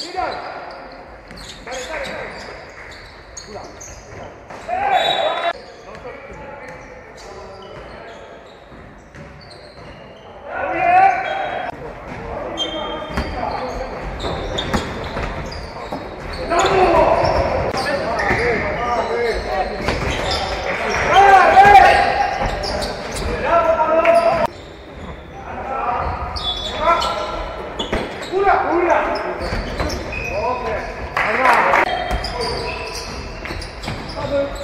Hey! Pięknie!